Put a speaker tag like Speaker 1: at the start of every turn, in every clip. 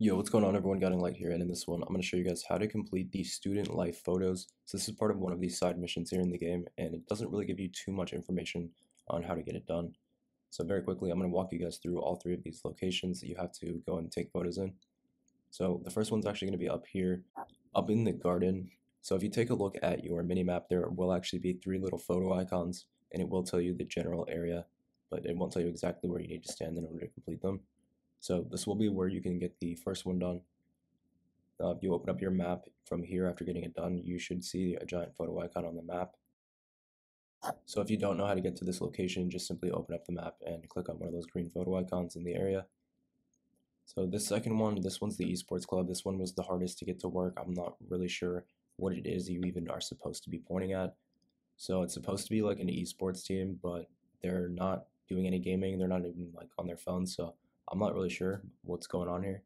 Speaker 1: Yo, what's going on everyone? Guiding Light here, and in this one, I'm going to show you guys how to complete the student life photos. So this is part of one of these side missions here in the game, and it doesn't really give you too much information on how to get it done. So very quickly, I'm going to walk you guys through all three of these locations that you have to go and take photos in. So the first one's actually going to be up here, up in the garden. So if you take a look at your mini map, there will actually be three little photo icons, and it will tell you the general area, but it won't tell you exactly where you need to stand in order to complete them. So this will be where you can get the first one done. Uh, if you open up your map from here after getting it done, you should see a giant photo icon on the map. So if you don't know how to get to this location, just simply open up the map and click on one of those green photo icons in the area. So this second one, this one's the esports club. This one was the hardest to get to work. I'm not really sure what it is you even are supposed to be pointing at. So it's supposed to be like an esports team, but they're not doing any gaming. They're not even like on their phones. So I'm not really sure what's going on here,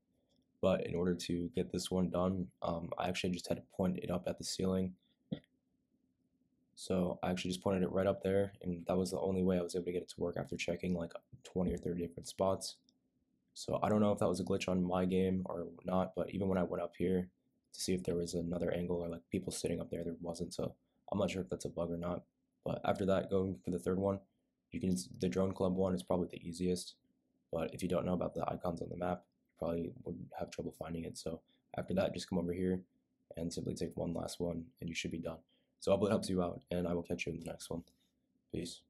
Speaker 1: but in order to get this one done, um, I actually just had to point it up at the ceiling. So I actually just pointed it right up there, and that was the only way I was able to get it to work after checking like 20 or 30 different spots. So I don't know if that was a glitch on my game or not, but even when I went up here to see if there was another angle or like people sitting up there, there wasn't. So I'm not sure if that's a bug or not. But after that, going for the third one, you can the drone club one is probably the easiest. But if you don't know about the icons on the map, you probably would have trouble finding it. So after that, just come over here and simply take one last one and you should be done. So I hope it helps you out and I will catch you in the next one. Peace.